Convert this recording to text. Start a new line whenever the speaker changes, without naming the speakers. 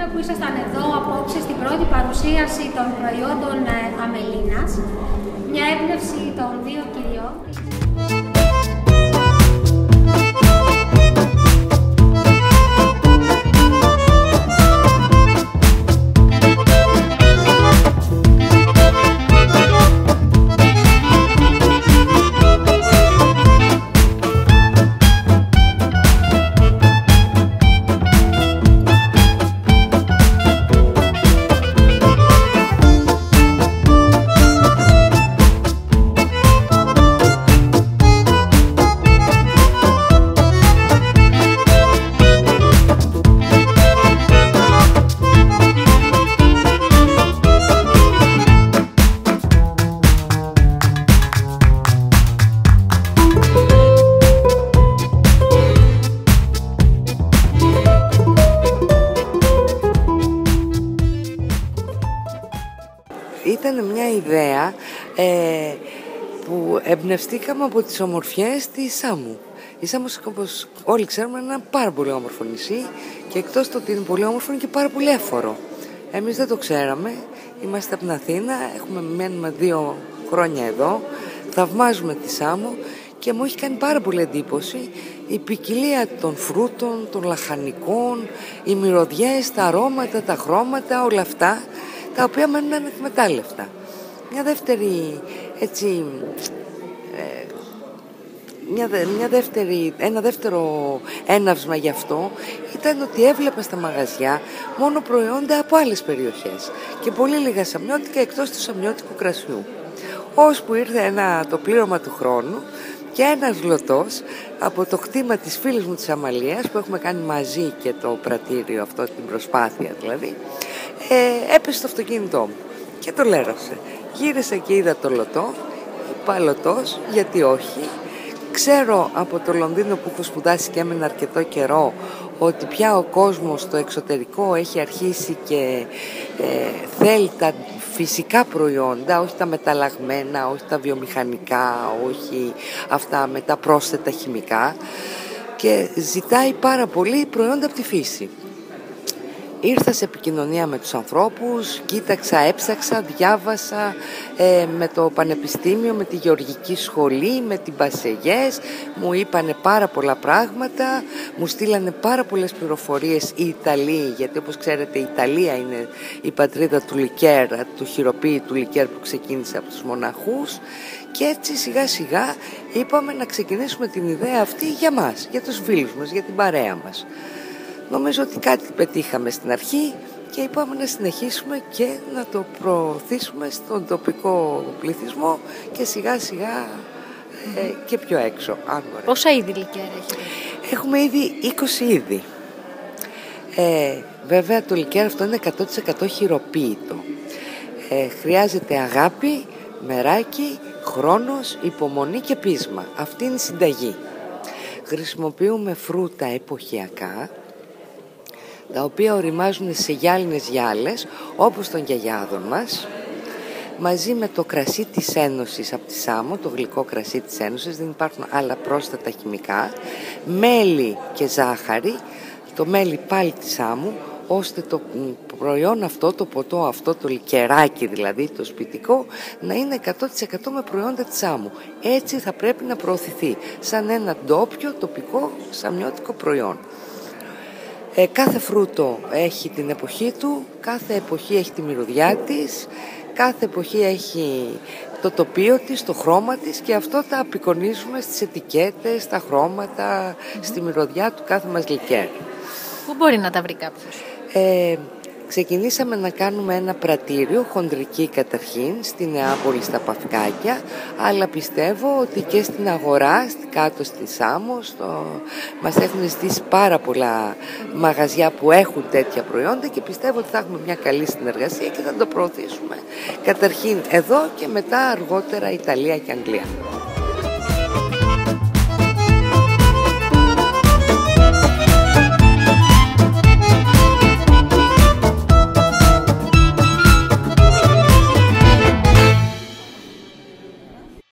ευχαριστούμε που ήσασταν εδώ απόψε στην πρώτη παρουσίαση των προϊόντων ε, Αμελίνας. Μια έμπνευση των δύο κυριών.
Ήταν μια ιδέα ε, που εμπνευστήκαμε από τις ομορφιές της Σάμου. Η Σάμος, όπως όλοι ξέρουμε, είναι ένα πάρα πολύ όμορφο νησί και εκτός το ότι είναι πολύ όμορφο είναι και πάρα πολύ έφορο. Εμείς δεν το ξέραμε, είμαστε από την Αθήνα, έχουμε μένουμε δύο χρόνια εδώ, θαυμάζουμε τη Σάμο και μου έχει κάνει πάρα πολύ εντύπωση η ποικιλία των φρούτων, των λαχανικών, οι μυρωδιές, τα αρώματα, τα χρώματα, όλα αυτά τα οποία μένουν ανεκμετάλλευτα. Μια δεύτερη, έτσι, ε, μια, μια δεύτερη, ένα δεύτερο έναυσμα γι' αυτό ήταν ότι έβλεπα στα μαγαζιά μόνο προϊόντα από άλλες περιοχές και πολύ λίγα σαμιώτικα εκτός του σαμιώτικου κρασιού. Ώσπου ήρθε ένα, το πλήρωμα του χρόνου και ένας λωτός από το κτήμα της φίλης μου της Αμαλίας που έχουμε κάνει μαζί και το πρατήριο αυτό την προσπάθεια δηλαδή ε, έπεσε το αυτοκίνητό μου και το λέρωσε. Γύρισα και είδα το λωτό, είπα λωτός, γιατί όχι. Ξέρω από το Λονδίνο που έχω σπουδάσει και έμενα αρκετό καιρό ότι πια ο κόσμος στο εξωτερικό έχει αρχίσει και ε, θέλει τα φυσικά προϊόντα, όχι τα μεταλλαγμένα, όχι τα βιομηχανικά, όχι αυτά με τα πρόσθετα χημικά και ζητάει πάρα πολύ προϊόντα από τη φύση. Ήρθα σε επικοινωνία με τους ανθρώπους, κοίταξα, έψαξα, διάβασα ε, με το Πανεπιστήμιο, με τη Γεωργική Σχολή, με την Πασεγές, μου είπανε πάρα πολλά πράγματα, μου στείλανε πάρα πολλές πληροφορίες οι Ιταλοί, γιατί όπως ξέρετε η Ιταλία είναι η πατρίδα του Λικέρ, του χειροποίητου Λικέρ που ξεκίνησε από τους μοναχούς και έτσι σιγά σιγά είπαμε να ξεκινήσουμε την ιδέα αυτή για μας, για τους φίλους μας, για την παρέα μας. Νομίζω ότι κάτι πετύχαμε στην αρχή και είπαμε να συνεχίσουμε και να το προωθήσουμε στον τοπικό πληθυσμό και σιγά σιγά ε, και πιο έξω. Αν
Πόσα είδη λικέρ έχετε;
Έχουμε ήδη 20 είδη. Ε, βέβαια το λικέρ αυτό είναι 100% χειροποίητο. Ε, χρειάζεται αγάπη, μεράκι, χρόνος, υπομονή και πείσμα. Αυτή είναι η συνταγή. Χρησιμοποιούμε φρούτα εποχιακά, τα οποία οριμάζουν σε γυάλινες γυάλες όπως των γιαγιάδων μας μαζί με το κρασί της Ένωσης από τη Σάμο, το γλυκό κρασί της Ένωσης, δεν υπάρχουν άλλα πρόσθετα χημικά, μέλι και ζάχαρη, το μέλι πάλι της Σάμου, ώστε το προϊόν αυτό, το ποτό αυτό, το λικεράκι δηλαδή, το σπιτικό, να είναι 100% με προϊόντα της άμμου. Έτσι θα πρέπει να προωθηθεί, σαν ένα ντόπιο, τοπικό, σαμιώτικο προϊόν. Ε, κάθε φρούτο έχει την εποχή του, κάθε εποχή έχει τη μυρωδιά της, κάθε εποχή έχει το τοπίο της, το χρώμα της και αυτό τα απεικονίζουμε στις ετικέτες, τα χρώματα, στη μυρωδιά του κάθε μας λικέρ.
Πού μπορεί να τα βρει κάποιος;
Ε, Ξεκινήσαμε να κάνουμε ένα πρατήριο, χοντρική καταρχήν, στη Νεάπολη στα Παυκάκια, αλλά πιστεύω ότι και στην αγορά, κάτω στη Σάμο, στο... μας έχουν ζητήσει πάρα πολλά μαγαζιά που έχουν τέτοια προϊόντα και πιστεύω ότι θα έχουμε μια καλή συνεργασία και θα το προωθήσουμε καταρχήν εδώ και μετά αργότερα Ιταλία και Αγγλία.